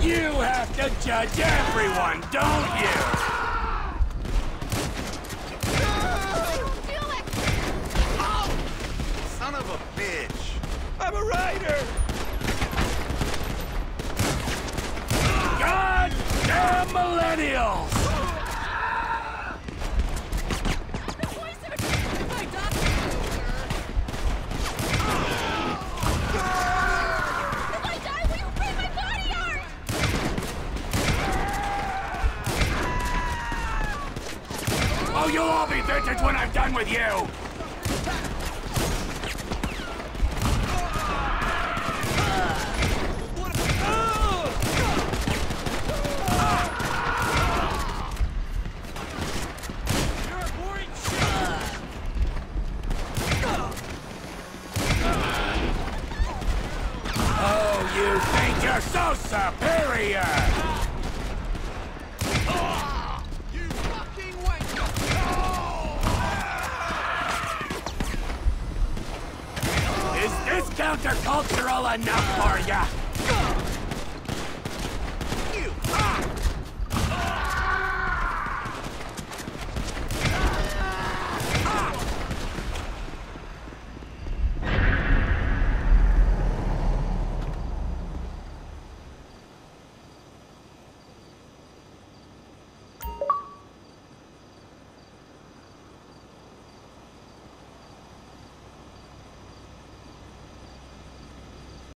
to judge everyone, don't you? Do it! Son of a bitch! I'm a rider! God damn millennials! Oh, you'll all be vintage when I'm done with you! Oh, you think you're so superior! Countercultural enough for ya?